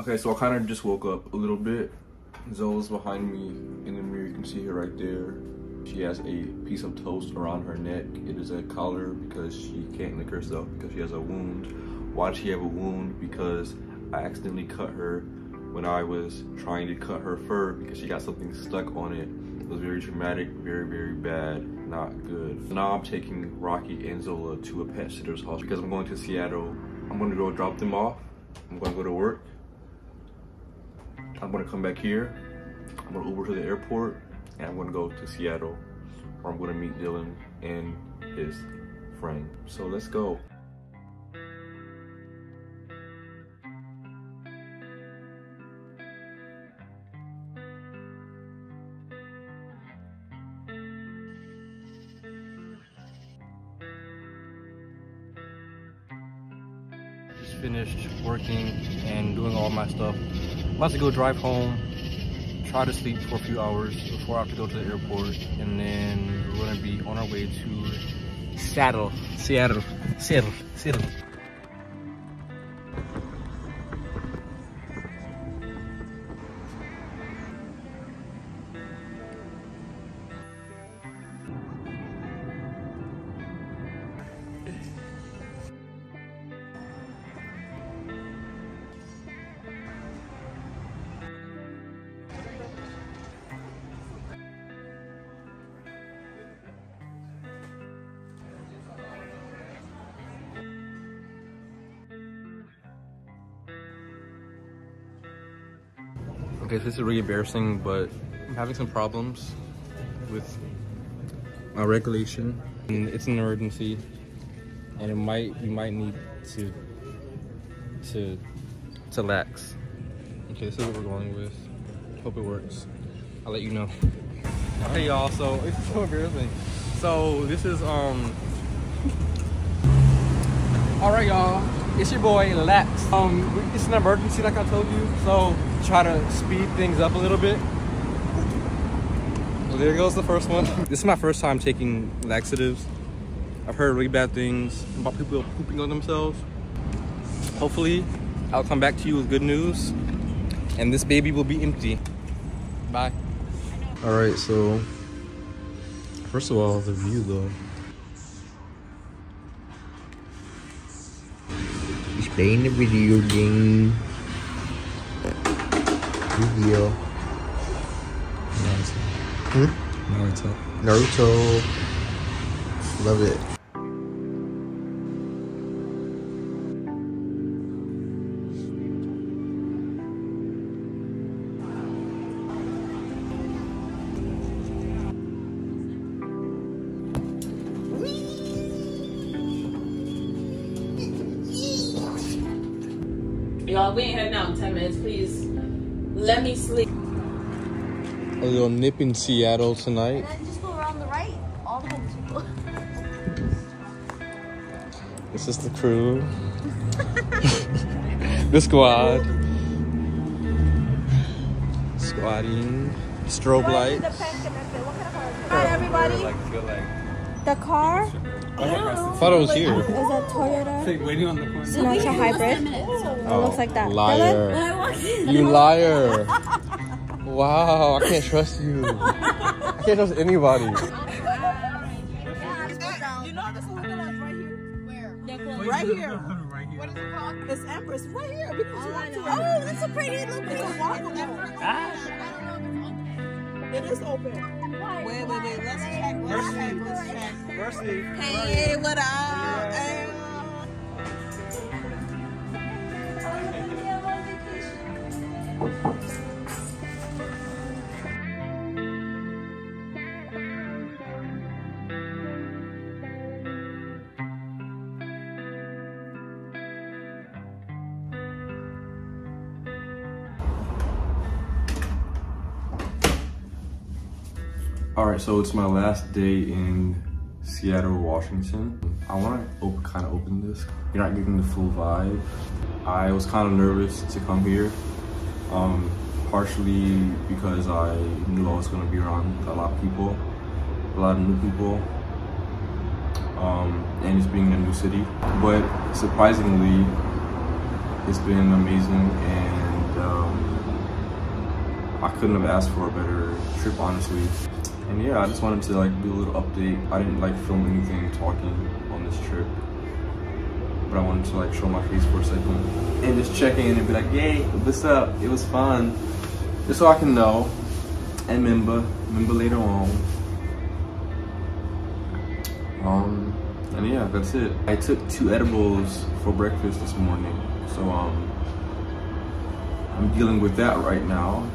Okay, so I kind of just woke up a little bit. Zoe's behind me in the mirror. You can see her right there. She has a piece of toast around her neck. It is a collar because she can't lick herself because she has a wound. Why does she have a wound? Because I accidentally cut her when I was trying to cut her fur because she got something stuck on it. It was very traumatic, very, very bad, not good. So now I'm taking Rocky and Zola to a pet sitter's house because I'm going to Seattle. I'm gonna go drop them off. I'm gonna go to work. I'm gonna come back here. I'm gonna Uber to the airport and I'm gonna go to Seattle where I'm gonna meet Dylan and his friend. So let's go. Just finished working and doing all my stuff. About to go drive home, try to sleep for a few hours before I have to go to the airport, and then we're gonna be on our way to Seattle, Seattle, Seattle, Seattle. Okay, this is really embarrassing, but I'm having some problems with my regulation. And it's an emergency, and it might you might need to to to lax. Okay, this is what we're going with. Hope it works. I'll let you know. Hey y'all. So it's so embarrassing. So this is um. All right, y'all. It's your boy Lax. Um, it's an emergency, like I told you. So try to speed things up a little bit. Well, there goes the first one. this is my first time taking laxatives. I've heard really bad things about people pooping on themselves. Hopefully, I'll come back to you with good news, and this baby will be empty. Bye. All right, so first of all, the view though. He's playing the video game. Video. Hmm? Naruto. Naruto. Love it. Y'all, we ain't heading out in 10 minutes. Please let me sleep. A little nip in Seattle tonight. And then just go around the right. All the homeless people. This is the crew. the squad. Squatting. Strobe lights. Hi everybody. Feel like. The car is I thought it was here. a Toyota waiting on the corner. Sonata hybrid. It looks oh, like that. Liar. You liar. Wow, I can't trust you. I can't trust anybody. You know this right here? Right here. What is it called? It's Empress. Right here. We can walk to. Oh, that's a pretty little piece of walkable. It is open. Wait, wait, wait. Let's check. Let's check. Let's check. Mercy. Hey, what up? All right, so it's my last day in Seattle, Washington. I want to kind of open this. You're not getting the full vibe. I was kind of nervous to come here, um, partially because I knew I was going to be around a lot of people, a lot of new people, um, and just being in a new city. But surprisingly, it's been amazing and I couldn't have asked for a better trip, honestly. And yeah, I just wanted to like do a little update. I didn't like film anything talking on this trip, but I wanted to like show my face for a second and just check in and be like, "Yay, what's up? It was fun," just so I can know and remember, remember later on. Um, and yeah, that's it. I took two edibles for breakfast this morning, so um, I'm dealing with that right now.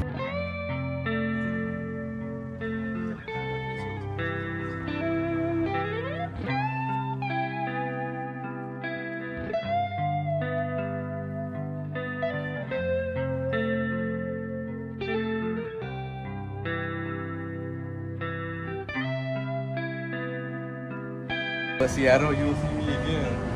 But Seattle, you'll see me again.